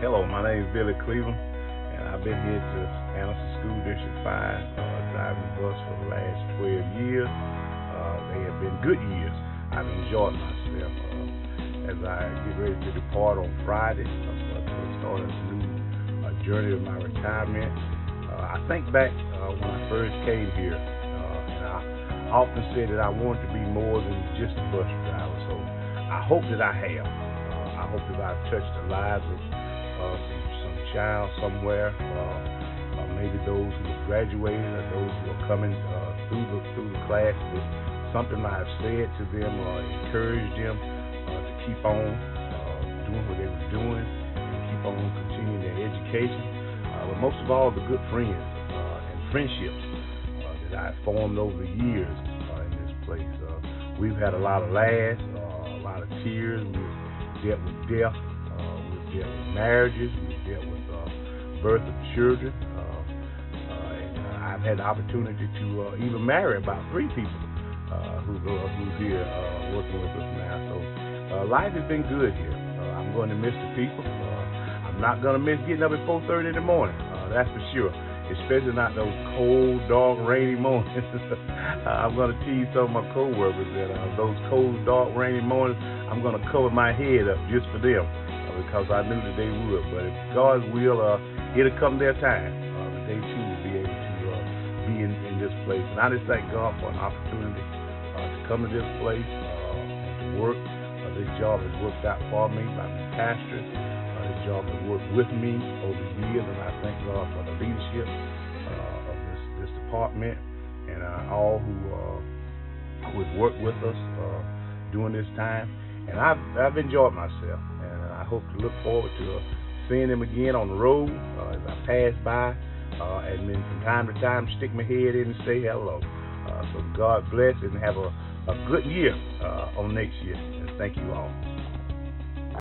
Hello, my name is Billy Cleveland, and I've been here to Anderson School District 5, uh, driving the bus for the last 12 years. Uh, they have been good years. I've enjoyed myself. Uh, as I get ready to depart on Friday, uh, to start a new uh, journey of my retirement, uh, I think back uh, when I first came here, uh, and I often said that I wanted to be more than just a bus driver. So I hope that I have. Uh, I hope that I've touched the lives of uh, some, child somewhere, uh, uh, maybe those who have graduated or those who are coming uh, through the through the class with something I've said to them or encouraged them uh, to keep on doing what they were doing and keep on continuing their education. But most of all, the good friends and friendships that I've formed over the years in this place. We've had a lot of laughs, a lot of tears. We've dealt with death dealt with marriages, we dealt with uh, birth of children, uh, uh, and uh, I've had the opportunity to uh, even marry about three people uh, who who's here working with us now. So life has been good here. I'm going to miss the people. I'm not going to miss getting up at 4:30 in the morning. that's for sure especially not those cold, dark, rainy mornings. I'm going to tease some of my coworkers that uh, those cold, dark, rainy mornings, I'm going to cover my head up just for them because I knew that they would. But if God's will, uh, it'll come their time. Uh, that they too will be able to uh, be in, in this place. And I just thank God for an opportunity uh, to come to this place uh, to work. Uh, this job has worked out for me by the pastors. Uh, this job has worked with me over the years, and I thank God for the leadership uh, of this, this department and uh, all who uh, who have worked with us uh, during this time. And I've I've enjoyed myself hope to look forward to uh, seeing them again on the road uh, as I pass by. Uh, and then from time to time, stick my head in and say hello. Uh, so God bless and have a, a good year uh, on next year. And thank you all.